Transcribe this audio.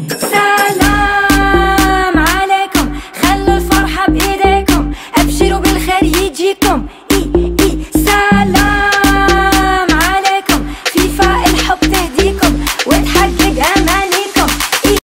سلام عليكم. خلوا الفرحة بإيديكم. أبشروا بالخير يجيكم.